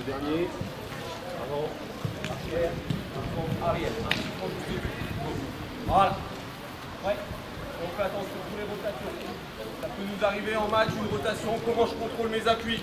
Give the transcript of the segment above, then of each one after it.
Le dernier. Avant. Arrière. Avant. Arrière. Voilà. Ouais. On fait attention pour les rotations. Ça peut nous arriver en match une rotation. Comment je contrôle mes appuis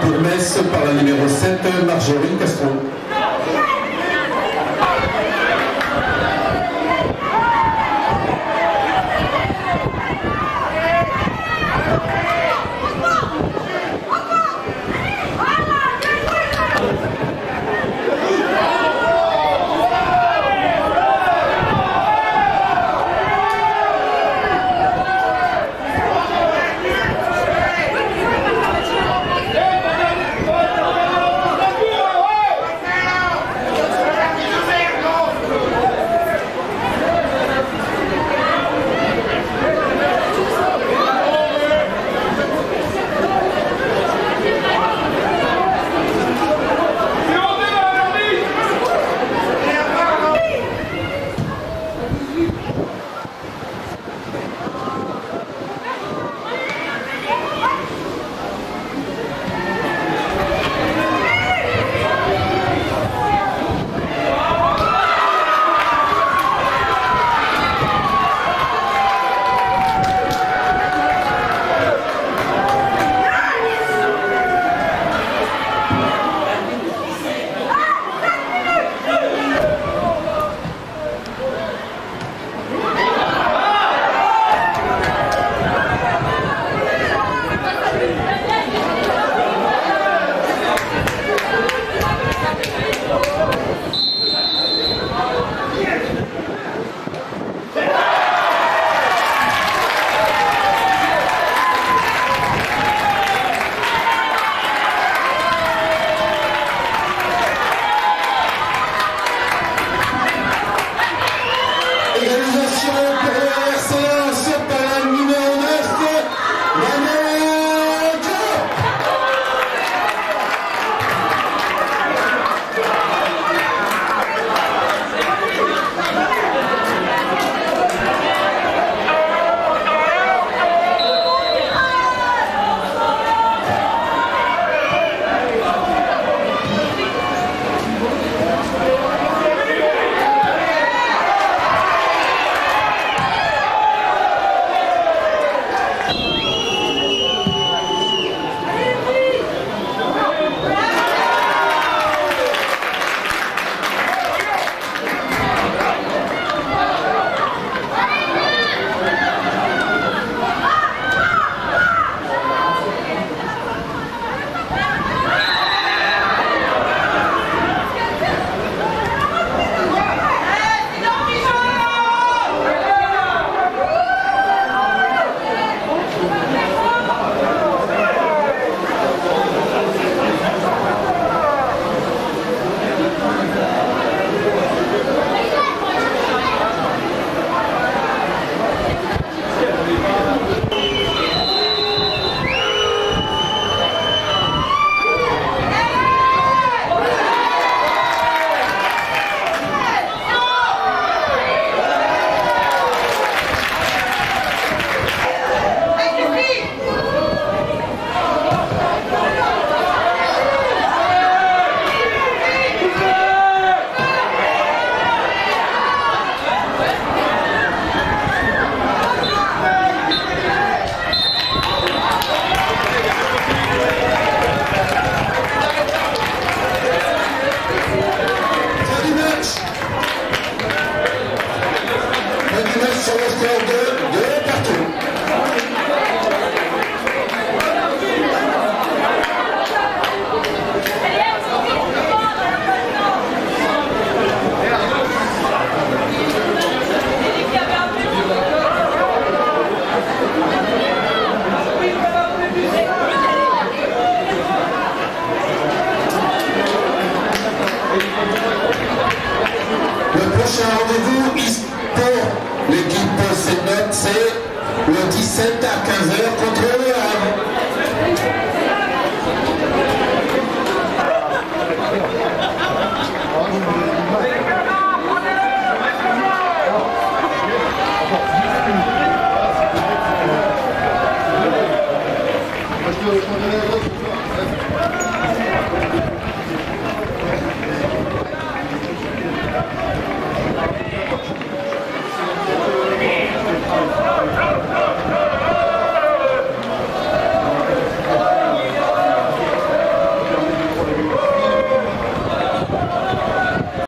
pour Metz par la numéro 7, Marjorie Somos Belgrano. C'est le 17 à 15h contre le Havre.